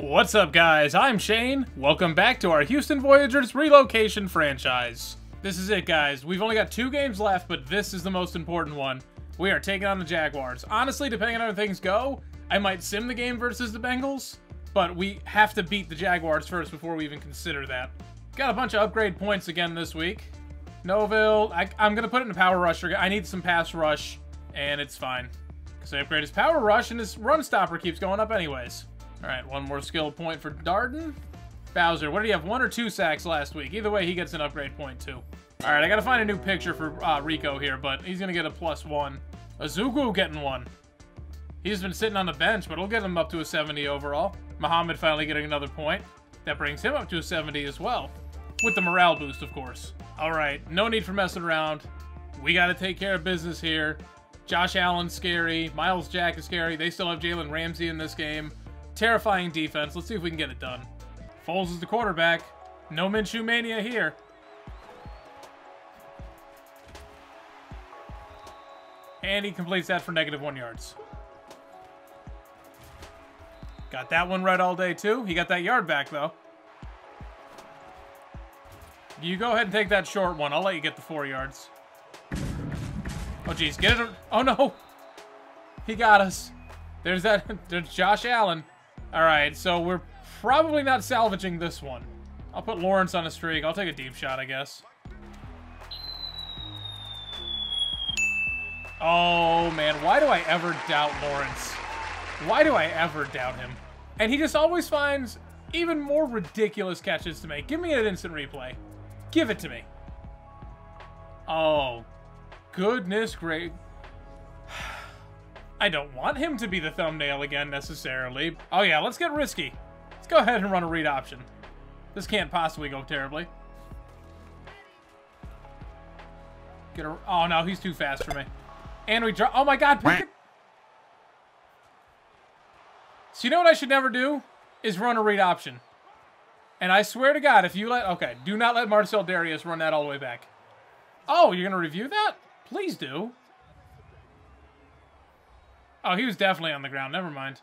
What's up, guys? I'm Shane. Welcome back to our Houston Voyagers relocation franchise. This is it, guys. We've only got two games left, but this is the most important one. We are taking on the Jaguars. Honestly, depending on how things go, I might sim the game versus the Bengals, but we have to beat the Jaguars first before we even consider that. Got a bunch of upgrade points again this week. Noville, I, am going to put it in a Power Rush. I need some Pass Rush, and it's fine. Because I upgrade his Power Rush, and his Run Stopper keeps going up anyways. Alright, one more skill point for Darden. Bowser, what did he have? One or two sacks last week? Either way, he gets an upgrade point too. Alright, I gotta find a new picture for uh, Rico here, but he's gonna get a plus one. Azugu getting one. He's been sitting on the bench, but it'll get him up to a 70 overall. Muhammad finally getting another point. That brings him up to a 70 as well. With the morale boost, of course. Alright, no need for messing around. We gotta take care of business here. Josh Allen's scary. Myles Jack is scary. They still have Jalen Ramsey in this game. Terrifying defense. Let's see if we can get it done. Foles is the quarterback. No Minshew mania here. And he completes that for negative one yards. Got that one right all day, too. He got that yard back, though. You go ahead and take that short one. I'll let you get the four yards. Oh, jeez. Get it. Oh, no. He got us. There's that. There's Josh Allen. All right, so we're probably not salvaging this one. I'll put Lawrence on a streak. I'll take a deep shot, I guess. Oh, man. Why do I ever doubt Lawrence? Why do I ever doubt him? And he just always finds even more ridiculous catches to make. Give me an instant replay. Give it to me. Oh, goodness great. I don't want him to be the thumbnail again, necessarily. Oh yeah, let's get risky. Let's go ahead and run a read option. This can't possibly go terribly. Get a... Oh, no, he's too fast for me. And we drop... Oh, my God, pick it... So you know what I should never do? Is run a read option. And I swear to God, if you let... Okay, do not let Marcell Dareus run that all the way back. Oh, you're going to review that? Please do. Oh, he was definitely on the ground. Never mind.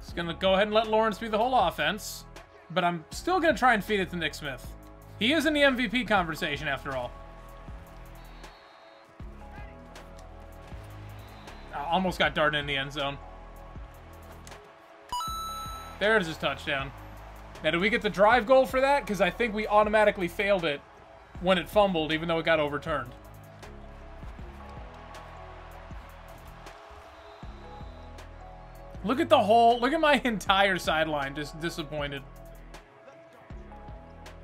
It's going to go ahead and let Lawrence be the whole offense. But I'm still going to try and feed it to Nick Smith. He is in the MVP conversation, after all. almost got darted in the end zone. There's his touchdown. Now, did we get the drive goal for that? Because I think we automatically failed it when it fumbled, even though it got overturned. Look at the whole, look at my entire sideline just disappointed.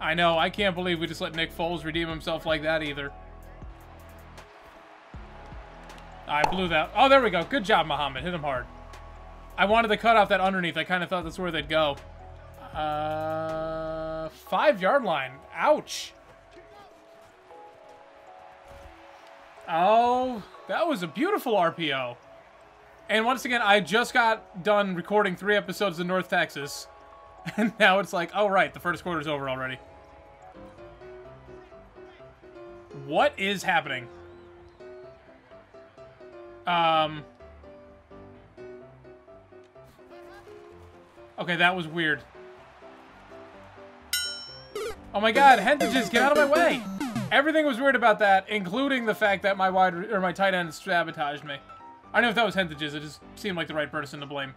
I know, I can't believe we just let Nick Foles redeem himself like that either. I blew that. Oh, there we go. Good job, Muhammad. Hit him hard. I wanted to cut off that underneath. I kind of thought that's where they'd go. Uh, five yard line. Ouch. Oh, that was a beautiful RPO. And once again, I just got done recording three episodes in North Texas. And now it's like, oh, right, the first quarter's over already. What is happening? Um... Okay, that was weird. Oh my god, Hentges, get out of my way! Everything was weird about that, including the fact that my wide or my tight end sabotaged me. I know if that was Hentges, it just seemed like the right person to blame.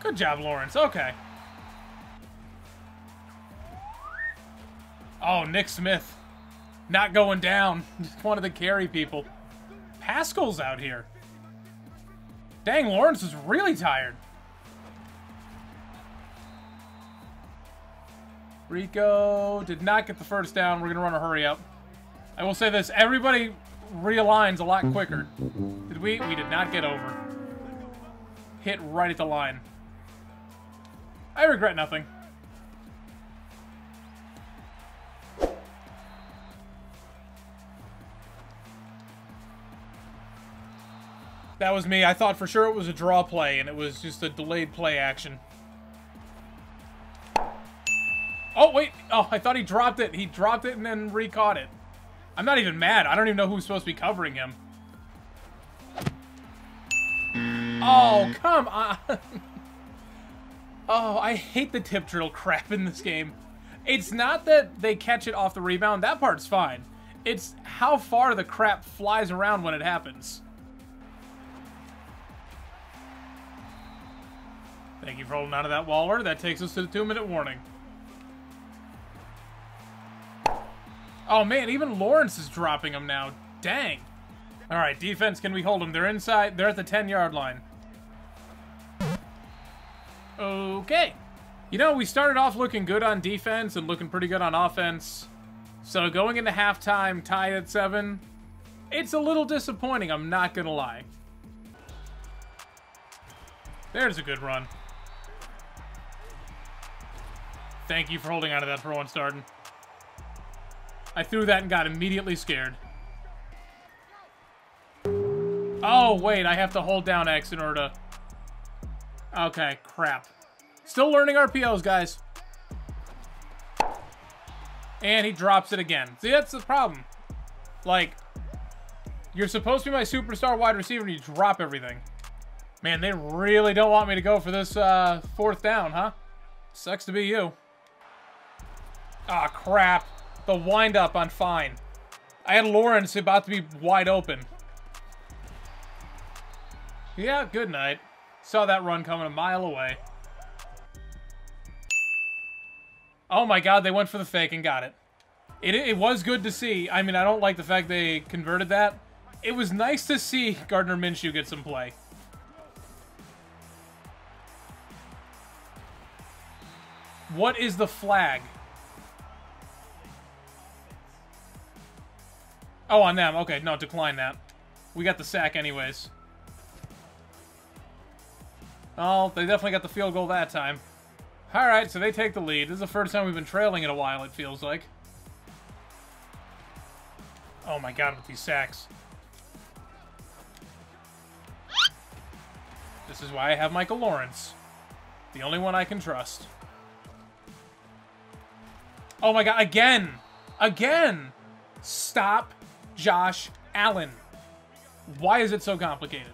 Good job, Lawrence. Okay. Oh, Nick Smith. Not going down. Just one of the carry people. Pascal's out here. Dang, Lawrence is really tired. Rico did not get the first down. We're going to run a hurry up. I will say this, everybody realigns a lot quicker. Did we? We did not get over. Hit right at the line. I regret nothing. That was me. I thought for sure it was a draw play, and it was just a delayed play action. Oh, wait. Oh, I thought he dropped it. He dropped it and then recaught it. I'm not even mad. I don't even know who's supposed to be covering him. Oh, hmm. come on. oh, I hate the tip drill crap in this game. It's not that they catch it off the rebound. That part's fine. It's how far the crap flies around when it happens. Thank you for holding on to that Waller. That takes us to the two-minute warning. Oh, man, even Lawrence is dropping them now. Dang. All right, defense, can we hold them? They're inside. They're at the 10-yard line. Okay. You know, we started off looking good on defense and looking pretty good on offense. So going into halftime, tied at 7, it's a little disappointing, I'm not going to lie. There's a good run. Thank you for holding on to that for one, Starden. I threw that and got immediately scared. Oh, wait, I have to hold down X in order to... Okay, crap. Still learning RPOs, guys. And he drops it again. See, that's the problem. Like, you're supposed to be my superstar wide receiver and you drop everything. Man, they really don't want me to go for this uh, fourth down, huh? Sucks to be you. Ah, oh, crap. The wind-up on fine. I had Lawrence about to be wide open. Yeah, good night. Saw that run coming a mile away. Oh my god, they went for the fake and got it. It, it was good to see. I mean, I don't like the fact they converted that. It was nice to see Gardner Minshew get some play. What is the flag? Oh, on them. Okay, no, decline that. We got the sack anyways. Oh, they definitely got the field goal that time. Alright, so they take the lead. This is the first time we've been trailing in a while, it feels like. Oh my god, with these sacks. This is why I have Michael Lawrence. The only one I can trust. Oh my god, again! Again! Stop Josh Allen. Why is it so complicated?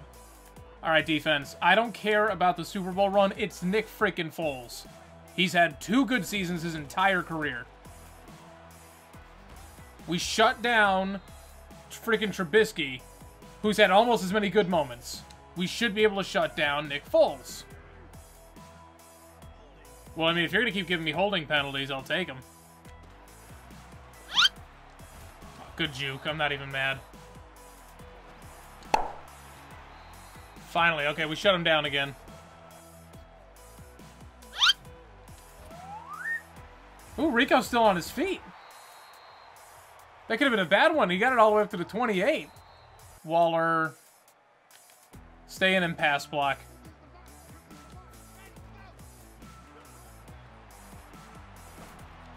All right, defense. I don't care about the Super Bowl run. It's Nick freaking Foles. He's had two good seasons his entire career. We shut down freaking Trubisky, who's had almost as many good moments. We should be able to shut down Nick Foles. Well, I mean, if you're going to keep giving me holding penalties, I'll take them. Good juke. I'm not even mad. Finally. Okay, we shut him down again. Ooh, Rico's still on his feet. That could have been a bad one. He got it all the way up to the 28. Waller. Staying in pass block.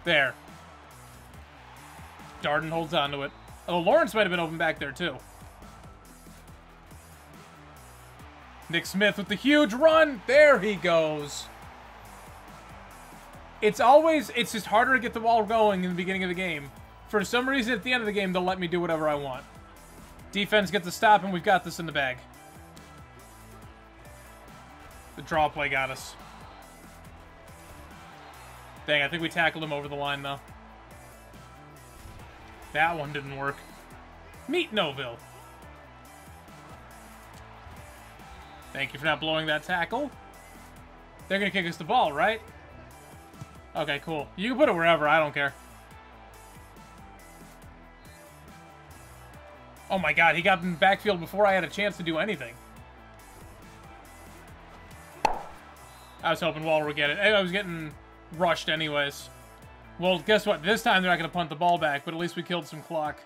There. Darden holds on to it. Oh, Lawrence might have been open back there, too. Nick Smith with the huge run. There he goes. It's always, it's just harder to get the ball going in the beginning of the game. For some reason, at the end of the game, they'll let me do whatever I want. Defense gets the stop, and we've got this in the bag. The draw play got us. Dang, I think we tackled him over the line, though. That one didn't work. Meet Noville. Thank you for not blowing that tackle. They're going to kick us the ball, right? Okay, cool. You can put it wherever. I don't care. Oh my god, he got in the backfield before I had a chance to do anything. I was hoping Waller would get it. I was getting rushed anyways. Well, guess what? This time they're not going to punt the ball back, but at least we killed some clock.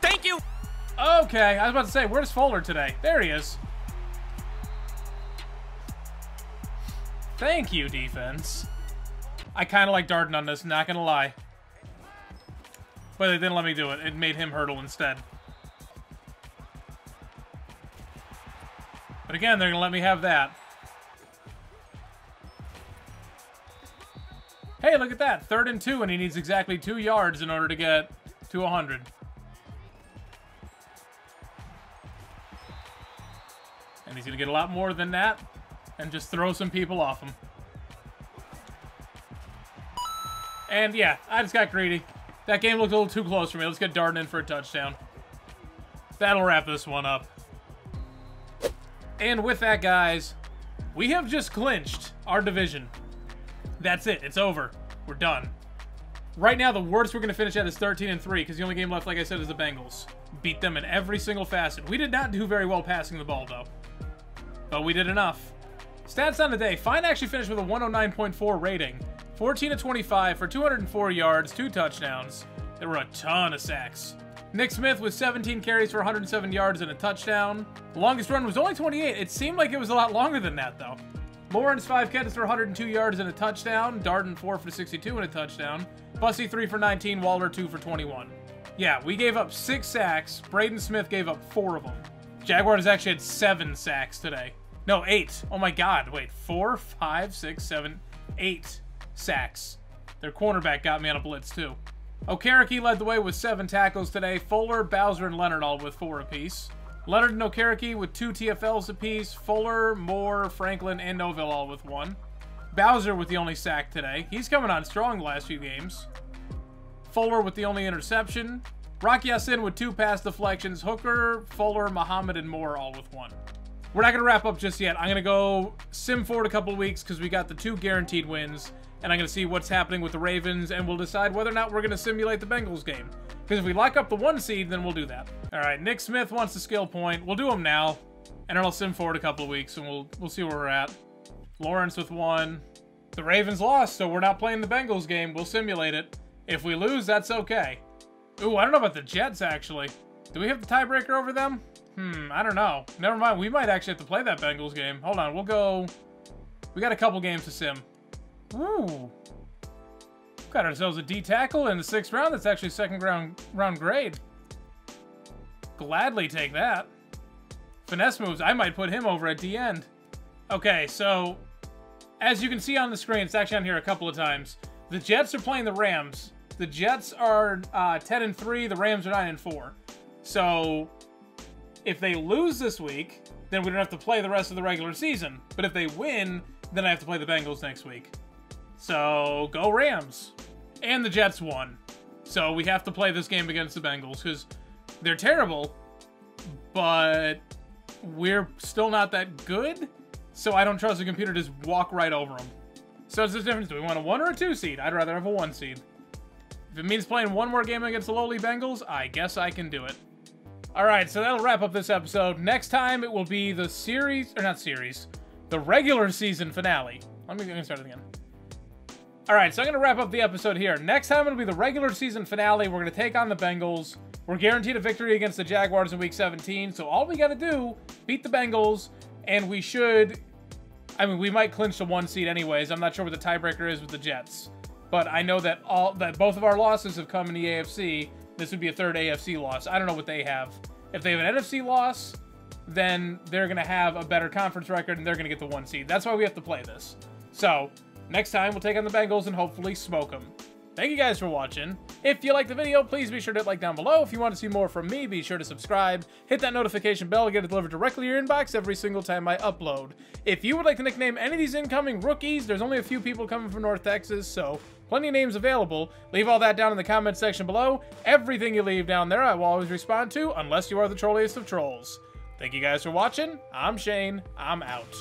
Thank you! Okay, I was about to say, where's Fuller today? There he is. Thank you, defense. I kind of like Darden on this, not going to lie. But they didn't let me do it. It made him hurdle instead. But again, they're going to let me have that. Hey, look at that. Third and two, and he needs exactly two yards in order to get to 100. And he's going to get a lot more than that and just throw some people off him. And yeah, I just got greedy. That game looked a little too close for me. Let's get Darden in for a touchdown. That'll wrap this one up. And with that, guys, we have just clinched our division. That's it. It's over. We're done. Right now, the worst we're going to finish at is 13 and 3 because the only game left, like I said, is the Bengals. Beat them in every single facet. We did not do very well passing the ball, though. But we did enough. Stats on the day. Fine actually finished with a 109.4 rating. 14 to 25 for 204 yards, two touchdowns. There were a ton of sacks. Nick Smith with 17 carries for 107 yards and a touchdown. The longest run was only 28. It seemed like it was a lot longer than that, though. Lawrence, 5 catches for 102 yards and a touchdown. Darden, 4 for 62 and a touchdown. Bussy, 3 for 19. Waller, 2 for 21. Yeah, we gave up 6 sacks. Braden Smith gave up 4 of them. Jaguars actually had 7 sacks today. No, 8. Oh my god. Wait, 4, 5, 6, 7, 8 sacks. Their cornerback got me on a blitz, too. Okereke led the way with seven tackles today. Fuller, Bowser, and Leonard all with four apiece. Leonard and Okereke with two TFLs apiece. Fuller, Moore, Franklin, and Noville all with one. Bowser with the only sack today. He's coming on strong the last few games. Fuller with the only interception. Rocky Ya-Sin with two pass deflections. Hooker, Fuller, Muhammad, and Moore all with one. We're not going to wrap up just yet. I'm going to go sim forward a couple weeks because we got the two guaranteed wins and I'm going to see what's happening with the Ravens, and we'll decide whether or not we're going to simulate the Bengals game. Because if we lock up the one seed, then we'll do that. All right, Nick Smith wants a skill point. We'll do him now, and I'll sim forward a couple of weeks, and we'll we'll see where we're at. Lawrence with one. The Ravens lost, so we're not playing the Bengals game. We'll simulate it. If we lose, that's okay. Ooh, I don't know about the Jets, actually. Do we have the tiebreaker over them? Hmm, I don't know. Never mind. We might actually have to play that Bengals game. Hold on, we'll go... We got a couple games to sim. Ooh. Got ourselves a D tackle in the sixth round. That's actually second round round grade. Gladly take that. Finesse moves. I might put him over at D end. Okay, so as you can see on the screen, it's actually on here a couple of times. The Jets are playing the Rams. The Jets are uh, 10 and 3. The Rams are 9 and 4. So if they lose this week, then we don't have to play the rest of the regular season. But if they win, then I have to play the Bengals next week. So go Rams. And the Jets won. So we have to play this game against the Bengals because they're terrible, but we're still not that good. So I don't trust the computer to just walk right over them. So it's the difference. Do we want a one or a two seed? I'd rather have a one seed. If it means playing one more game against the lowly Bengals, I guess I can do it. All right, so that'll wrap up this episode. Next time it will be the series, or not series, the regular season finale. Let me, let me start it again. All right, so I'm going to wrap up the episode here. Next time it'll be the regular season finale. We're going to take on the Bengals. We're guaranteed a victory against the Jaguars in Week 17. So all we got to do, beat the Bengals, and we should... I mean, we might clinch the one seed anyways. I'm not sure what the tiebreaker is with the Jets. But I know that all that both of our losses have come in the AFC. This would be a third AFC loss. I don't know what they have. If they have an NFC loss, then they're going to have a better conference record and they're going to get the one seed. That's why we have to play this. So, Next time, we'll take on the Bengals and hopefully smoke them. Thank you guys for watching. If you liked the video, please be sure to hit like down below. If you want to see more from me, be sure to subscribe. Hit that notification bell to get it delivered directly to your inbox every single time I upload. If you would like to nickname any of these incoming rookies, there's only a few people coming from North Texas, so plenty of names available. Leave all that down in the comment section below. Everything you leave down there I will always respond to, unless you are the trolliest of trolls. Thank you guys for watching. I'm Shane. I'm out.